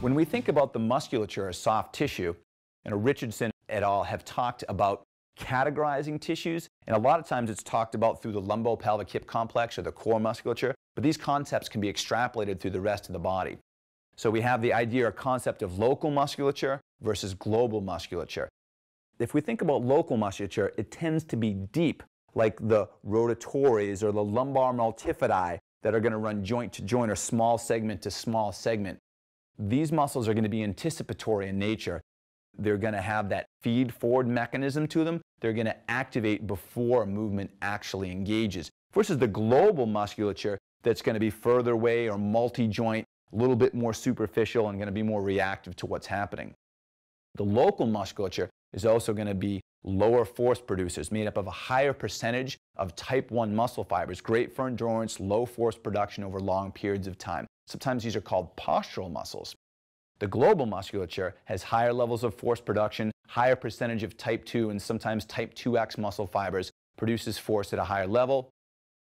When we think about the musculature as soft tissue, and Richardson et al. have talked about categorizing tissues, and a lot of times it's talked about through the lumbopelvic hip complex or the core musculature, but these concepts can be extrapolated through the rest of the body. So we have the idea or concept of local musculature versus global musculature. If we think about local musculature, it tends to be deep, like the rotatores or the lumbar multifidi that are going to run joint to joint or small segment to small segment. These muscles are going to be anticipatory in nature. They're going to have that feed forward mechanism to them. They're going to activate before movement actually engages. Versus the global musculature that's going to be further away or multi-joint, a little bit more superficial and going to be more reactive to what's happening. The local musculature is also going to be lower force producers made up of a higher percentage of type 1 muscle fibers, great for endurance, low force production over long periods of time. Sometimes these are called postural muscles. The global musculature has higher levels of force production, higher percentage of type 2 and sometimes type 2X muscle fibers, produces force at a higher level,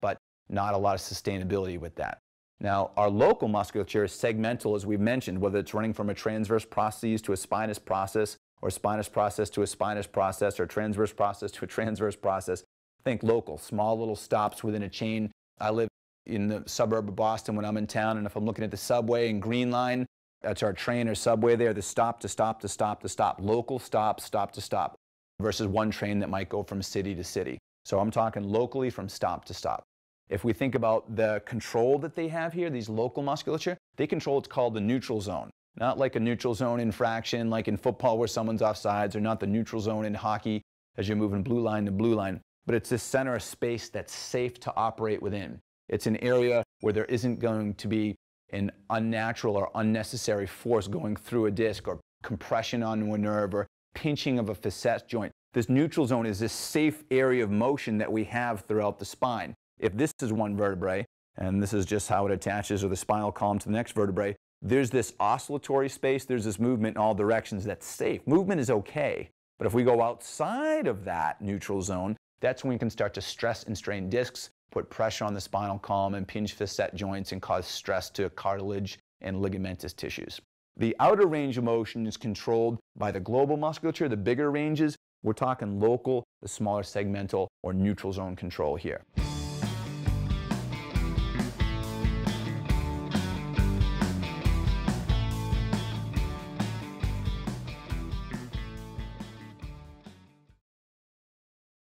but not a lot of sustainability with that. Now, our local musculature is segmental, as we've mentioned, whether it's running from a transverse process to a spinous process, or spinous process to a spinous process, or transverse process to a transverse process. Think local, small little stops within a chain. I live in the suburb of Boston when I'm in town, and if I'm looking at the subway and Green Line, that's our train or subway there, the stop to stop to stop to stop. Local stop, stop to stop, versus one train that might go from city to city. So I'm talking locally from stop to stop. If we think about the control that they have here, these local musculature, they control what's called the neutral zone. Not like a neutral zone infraction like in football where someone's offsides, or not the neutral zone in hockey as you're moving blue line to blue line, but it's this center of space that's safe to operate within. It's an area where there isn't going to be an unnatural or unnecessary force going through a disc or compression onto a nerve or pinching of a facet joint. This neutral zone is this safe area of motion that we have throughout the spine. If this is one vertebrae, and this is just how it attaches or the spinal column to the next vertebrae, there's this oscillatory space, there's this movement in all directions that's safe. Movement is okay, but if we go outside of that neutral zone, that's when we can start to stress and strain discs, put pressure on the spinal column, impinge facet joints, and cause stress to cartilage and ligamentous tissues. The outer range of motion is controlled by the global musculature. The bigger ranges, we're talking local, the smaller segmental or neutral zone control here.